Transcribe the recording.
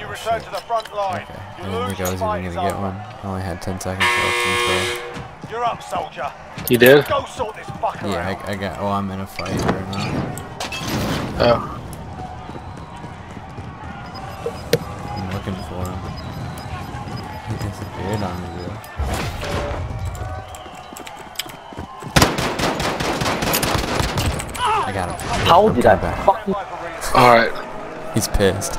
you return to the front line. Okay. You I didn't think I was even gonna get one. Oh, I only had 10 seconds left You're up, soldier. You did? Go sort this fucker. Yeah, out. I, I got. Oh, I'm in a fight right now. Oh. I'm looking for him. He disappeared on me, dude. I got him. How old did I back. Alright. He's pissed.